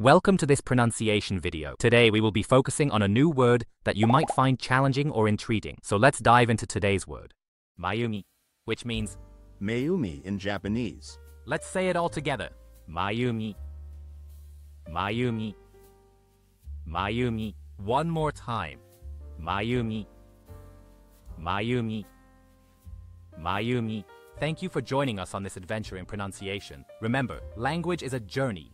Welcome to this pronunciation video. Today we will be focusing on a new word that you might find challenging or intriguing. So let's dive into today's word. Mayumi, which means Mayumi in Japanese. let's say it all together. Mayumi. Mayumi. Mayumi. One more time. Mayumi. Mayumi. Mayumi. Thank you for joining us on this adventure in pronunciation. Remember, language is a journey,